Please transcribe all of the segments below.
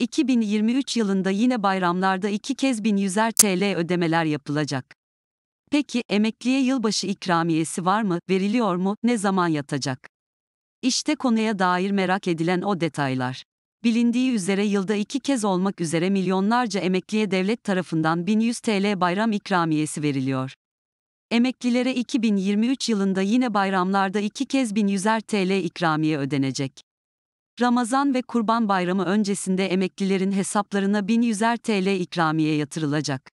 2023 yılında yine bayramlarda iki kez 1100'er TL ödemeler yapılacak. Peki, emekliye yılbaşı ikramiyesi var mı, veriliyor mu, ne zaman yatacak? İşte konuya dair merak edilen o detaylar. Bilindiği üzere yılda iki kez olmak üzere milyonlarca emekliye devlet tarafından 1100 TL bayram ikramiyesi veriliyor. Emeklilere 2023 yılında yine bayramlarda iki kez 1100'er TL ikramiye ödenecek. Ramazan ve Kurban Bayramı öncesinde emeklilerin hesaplarına 1100'er TL ikramiye yatırılacak.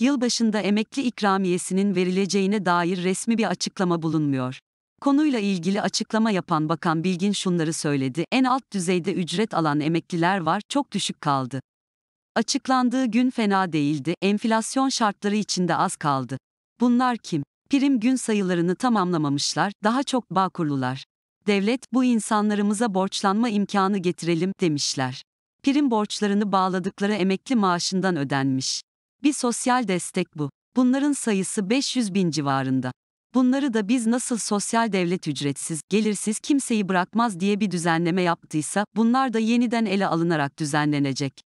Yılbaşında emekli ikramiyesinin verileceğine dair resmi bir açıklama bulunmuyor. Konuyla ilgili açıklama yapan Bakan Bilgin şunları söyledi. En alt düzeyde ücret alan emekliler var, çok düşük kaldı. Açıklandığı gün fena değildi, enflasyon şartları içinde az kaldı. Bunlar kim? Prim gün sayılarını tamamlamamışlar, daha çok bağkurlular. Devlet, bu insanlarımıza borçlanma imkanı getirelim, demişler. Prim borçlarını bağladıkları emekli maaşından ödenmiş. Bir sosyal destek bu. Bunların sayısı 500 bin civarında. Bunları da biz nasıl sosyal devlet ücretsiz, gelirsiz kimseyi bırakmaz diye bir düzenleme yaptıysa, bunlar da yeniden ele alınarak düzenlenecek.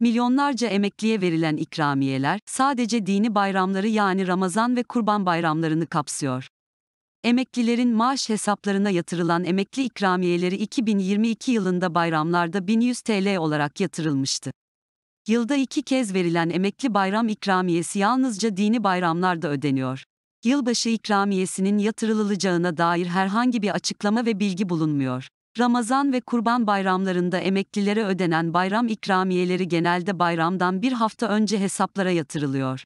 Milyonlarca emekliye verilen ikramiyeler, sadece dini bayramları yani Ramazan ve Kurban bayramlarını kapsıyor. Emeklilerin maaş hesaplarına yatırılan emekli ikramiyeleri 2022 yılında bayramlarda 1100 TL olarak yatırılmıştı. Yılda iki kez verilen emekli bayram ikramiyesi yalnızca dini bayramlarda ödeniyor. Yılbaşı ikramiyesinin yatırılacağına dair herhangi bir açıklama ve bilgi bulunmuyor. Ramazan ve Kurban bayramlarında emeklilere ödenen bayram ikramiyeleri genelde bayramdan bir hafta önce hesaplara yatırılıyor.